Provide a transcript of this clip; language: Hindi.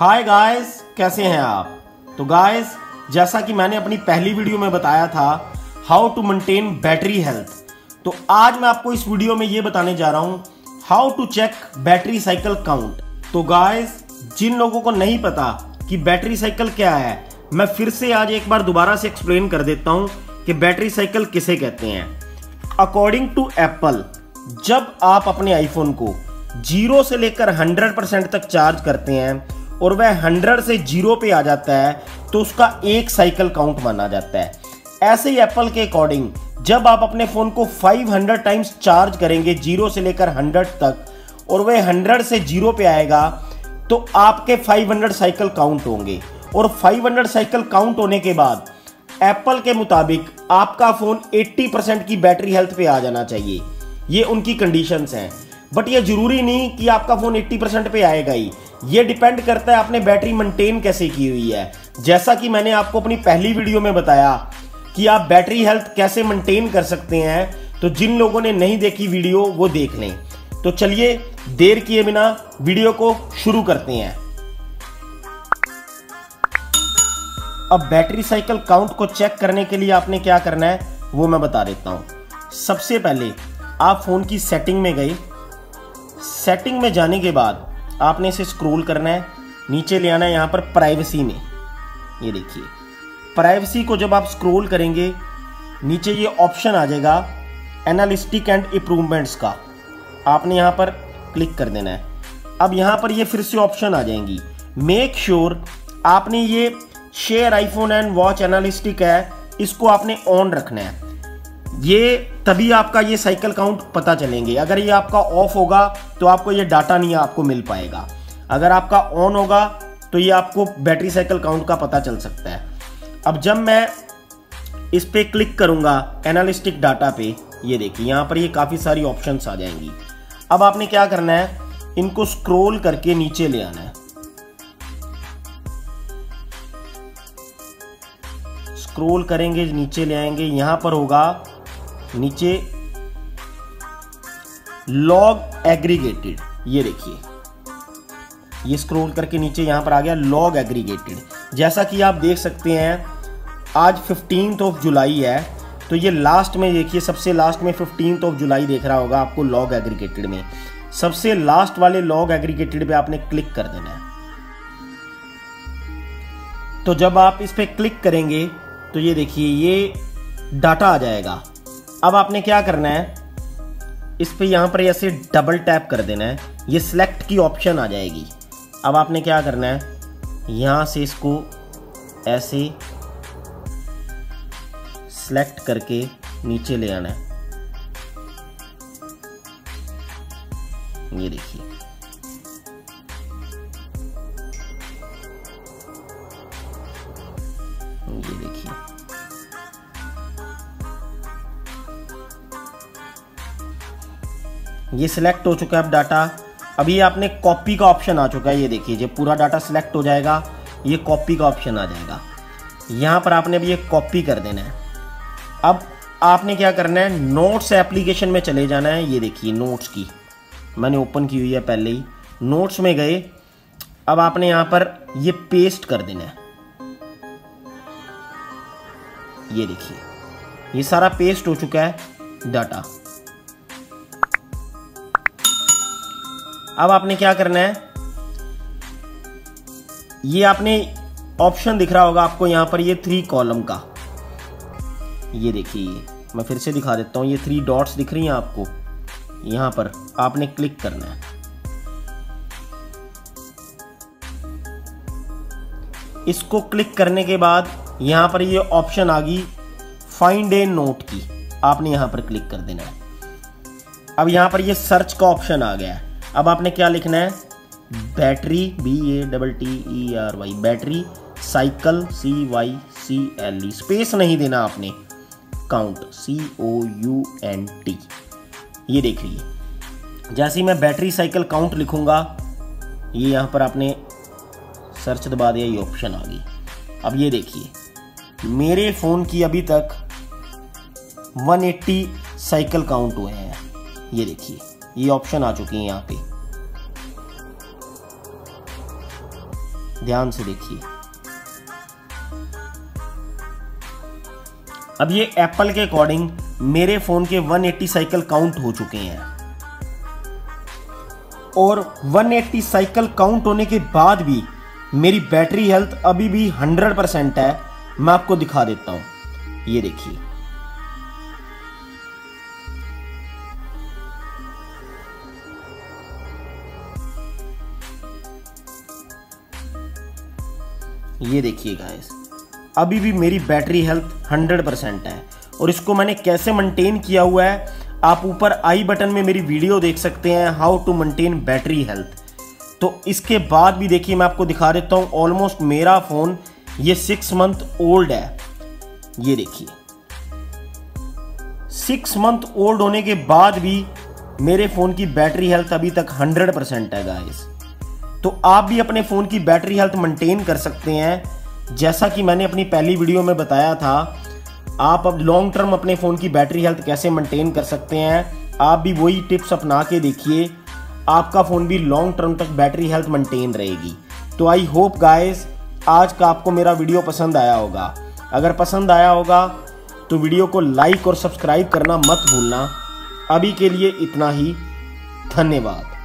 हाय गाइस कैसे हैं आप? तो गाइस जैसा कि मैंने अपनी पहली वीडियो में बताया था how to maintain battery health तो आज मैं आपको इस वीडियो में ये बताने जा रहा हूँ how to check battery cycle count तो गाइस जिन लोगों को नहीं पता कि बैटरी साइकिल क्या है, मैं फिर से आज एक बार दोबारा से एक्सप्लेन कर देता हूँ कि बैटरी साइकिल किसे कहते हैं. अकॉर्डिंग टू एप्पल जब आप अपने आईफोन को ज़ीरो से लेकर हंड्रेड परसेंट तक चार्ज करते हैं और वह हंड्रेड से ज़ीरो पे आ जाता है तो उसका एक साइकिल काउंट माना जाता है। ऐसे ही एप्पल के अकॉर्डिंग, जब आप अपने फ़ोन को 500 टाइम्स चार्ज करेंगे, ज़ीरो से लेकर 100 तक, और वह 100 से ज़ीरो पे आएगा तो आपके 500 साइकिल काउंट होंगे। और 500 साइकिल काउंट होने के बाद, एप्पल के मुताबिक आपका फ़ोन 80 परसेंट की बैटरी हेल्थ पे आ जाना चाहिए। ये उनकी कंडीशंस हैं। बट ये ज़रूरी नहीं कि आपका फ़ोन 80 परसेंट पे आएगा ही। ये डिपेंड करता है आपने बैटरी मेंटेन कैसे की हुई है। जैसा कि मैंने आपको अपनी पहली वीडियो में बताया कि आप बैटरी हेल्थ कैसे मेंटेन कर सकते हैं तो जिन लोगों ने नहीं देखी वीडियो वो देख लें। तो चलिए, देर किए बिना वीडियो को शुरू करते हैं। अब बैटरी साइकिल काउंट को चेक करने के लिए आपने क्या करना है, वो मैं बता देता हूँ। सबसे पहले आप फ़ोन की सेटिंग में गए। सेटिंग में जाने के बाद आपने इसे स्क्रोल करना है, नीचे ले आना है यहाँ पर प्राइवेसी में। ये देखिए प्राइवेसी को जब आप स्क्रोल करेंगे, नीचे ये ऑप्शन आ जाएगा एनालिस्टिक एंड इम्प्रूवमेंट्स का। आपने यहाँ पर क्लिक कर देना है। अब यहाँ पर ये फिर से ऑप्शन आ जाएँगी। मेक श्योर sure आपने ये share iPhone and watch analytics है, इसको आपने ऑन रखना है। ये तभी आपका ये साइकिल काउंट पता चलेंगे। अगर ये आपका ऑफ़ होगा तो आपको ये डाटा नहीं आपको मिल पाएगा। अगर आपका ऑन होगा तो ये आपको बैटरी साइकिल काउंट का पता चल सकता है। अब जब मैं इस पे क्लिक करूँगा एनालिस्टिक डाटा पे, ये देखिए, यहाँ पर ये काफ़ी सारी ऑप्शंस आ जाएँगी। अब आपने क्या करना है? इनको स्क्रोल करके नीचे ले आना है। स्क्रोल करेंगे, नीचे ले आएँगे। यहाँ पर होगा नीचे लॉग एग्रीगेटेड ये देखिए। ये स्क्रॉल करके नीचे यहाँ पर आ गया लॉग एग्रीगेटेड जैसा कि आप देख सकते हैं, आज फिफ्टीन ऑफ़ जुलाई है तो ये लास्ट में देखिए, सबसे लास्ट में फिफ्टीन ऑफ़ जुलाई देख रहा होगा आपको लॉग एग्रीगेटेड में। सबसे लास्ट वाले लॉग एग्रीगेटेड पे आपने क्लिक कर देना है। तो जब आप इस पर क्लिक करेंगे तो ये देखिए, ये डाटा आ जाएगा। अब आपने क्या करना है? इस पर यहाँ पर ऐसे डबल टैप कर देना है। ये सिलेक्ट की ऑप्शन आ जाएगी। अब आपने क्या करना है? यहाँ से इसको ऐसे सिलेक्ट करके नीचे ले आना है। ये देखिए। ये देखिए। ये सिलेक्ट हो चुका है अब डाटा अभी आपने कॉपी का ऑप्शन आ चुका है, ये देखिए जब पूरा डाटा सिलेक्ट हो जाएगा, ये कॉपी का ऑप्शन आ जाएगा। यहाँ पर आपने अभी ये कॉपी कर देना है। अब आपने क्या करना है नोट्स एप्लीकेशन में चले जाना है, ये देखिए नोट्स की। मैंने ओपन की हुई है पहले ही। नोट्स में गए, अब आपने यहाँ पर ये पेस्ट कर देना है। ये देखिए, ये सारा पेस्ट हो चुका है डाटा अब आपने क्या करना है? ये आपने ऑप्शन दिख रहा होगा आपको यहाँ पर, ये थ्री कॉलम का। ये देखिए मैं फिर से दिखा देता हूँ, ये थ्री डॉट्स दिख रही हैं आपको। यहाँ पर आपने क्लिक करना है। इसको क्लिक करने के बाद यहाँ पर ये ऑप्शन आ गई फाइंड ए नोट की। आपने यहाँ पर क्लिक कर देना है। अब यहाँ पर ये सर्च का ऑप्शन आ गया है। अब आपने क्या लिखना है? Battery B A double T E R Y battery, cycle C Y C L E space नहीं देना आपने, count C O U N T ये देख लीजिए। जैसे ही मैं बैटरी, साइकिल, काउंट लिखूँगा, ये यहाँ पर आपने सर्च दबा दिया, ये ऑप्शन आ गई। अब ये देखिए, मेरे फ़ोन की अभी तक 180 साइकिल काउंट हुए हैं। ये देखिए ये ऑप्शन आ चुकी है यहाँ पे। ध्यान से देखिए। अब ये एप्पल के अकॉर्डिंग मेरे फ़ोन के 180 साइकिल काउंट हो चुके हैं। और 180 साइकिल काउंट होने के बाद भी मेरी बैटरी हेल्थ अभी भी 100 परसेंट है। मैं आपको दिखा देता हूँ। ये देखिए। ये देखिए गाइस अभी भी मेरी बैटरी हेल्थ 100 परसेंट है और इसको मैंने कैसे मेंटेन किया हुआ है, आप ऊपर आई बटन में मेरी वीडियो देख सकते हैं how to maintain battery health तो इसके बाद भी देखिए मैं आपको दिखा देता हूँ ऑलमोस्ट मेरा फ़ोन ये सिक्स मंथ ओल्ड है। ये देखिए। सिक्स मंथ ओल्ड होने के बाद भी मेरे फ़ोन की बैटरी हेल्थ अभी तक 100 परसेंट है गाइस तो आप भी अपने फ़ोन की बैटरी हेल्थ मेंटेन कर सकते हैं। जैसा कि मैंने अपनी पहली वीडियो में बताया था, आप अब लॉन्ग टर्म अपने फ़ोन की बैटरी हेल्थ कैसे मेंटेन कर सकते हैं, आप भी वही टिप्स अपना के देखिए। आपका फ़ोन भी लॉन्ग टर्म तक बैटरी हेल्थ मेंटेन रहेगी। तो आई होप गाइस आज का आपको मेरा वीडियो पसंद आया होगा। अगर पसंद आया होगा तो वीडियो को लाइक और सब्सक्राइब करना मत भूलना। अभी के लिए इतना ही। धन्यवाद।